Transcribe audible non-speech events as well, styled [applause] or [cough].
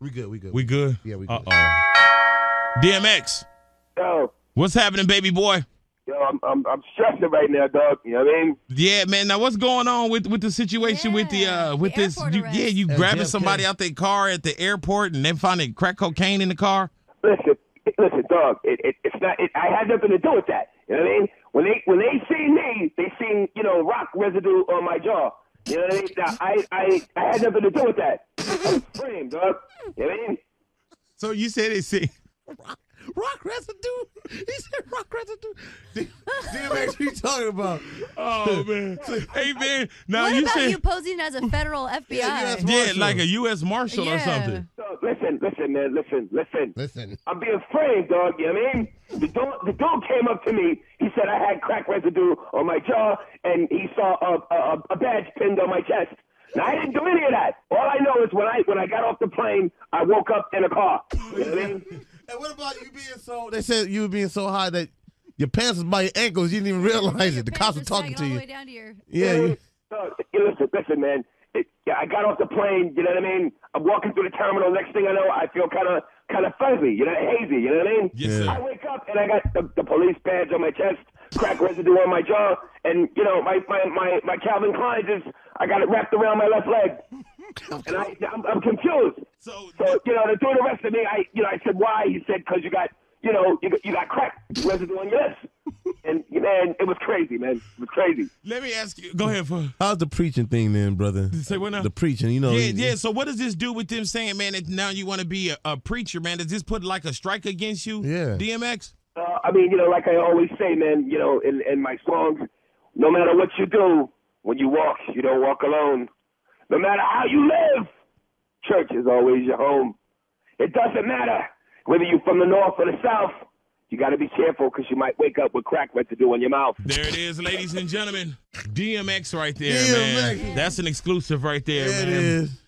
We good. We good. We good? Yeah, we Uh good. oh. DMX, Yo, what's happening, baby boy? yo, I'm, I'm, I'm stressing right now, dog. You know what I mean? Yeah, man. Now what's going on with with the situation with the uh with the this? You, yeah, you At grabbing JFK. somebody out their car at the airport and then finding crack cocaine in the car. Listen, listen, dog. It, it, it's not. It, I had nothing to do with that. You know what I mean? When they when they see me, they see you know rock residue on my jaw. You know what I mean? Now, I I I had nothing to do with that. I'm dog. You know what I mean? So you said it see. Rock residue. He said rock residue. D- DMX, what you talking about? Oh man. [laughs] hey man. Now what you about said you posing as a federal [laughs] FBI? yes, yeah, Marshal. like a U.S. Marshal or something. Dog, listen, listen, man. Listen, listen. Listen. I'm being framed, dog. You know what I mean? The dude, the dude came up to me. He said I had crack residue on my jaw, and he saw a, a, a badge pinned on my chest. Now I didn't do any of that. All I know is when I when I got off the plane, I woke up in a car. You know what I mean? [laughs] And what about you being so? They said you were being so high that your pants was by your ankles. You didn't even realize Your it. The pants cops were talking to you. the way down to your. Yeah. You, Dog, listen, listen, man. It, yeah, I got off the plane. You know what I mean? I'm walking through the terminal. Next thing I know, I feel kind of kind of fuzzy. You know, hazy. You know what I mean? Yes, sir. I wake up and I got the, the police badge on my chest, crack residue on my jaw, and you know my my my, my Calvin Klein is I got it wrapped around my left leg, and I I'm, I'm confused. So So you know, the rest of me. I you know I said why? He said because you got you know you got, you got crack residue on your lips, [laughs] and man, it was crazy, man. It was crazy. let me ask you. Go ahead for. how's the preaching thing then, brother? Say what now? The preaching, you know. Yeah, yeah. So what does this do with them saying, man, that now you want to be a, a preacher, man? Does this put like a strike against you? Yeah. DMX? Uh, I mean, you know, like I always say, man, you know, in, in my songs, no matter what you do, when you walk, you don't walk alone. No matter how you live, church is always your home. It doesn't matter whether you're from the north or the south. You got to be careful because you might wake up with crack residue in your mouth. There it is, ladies and gentlemen. DMX right there, DMX. man. That's an exclusive right there, Yeah, man. is.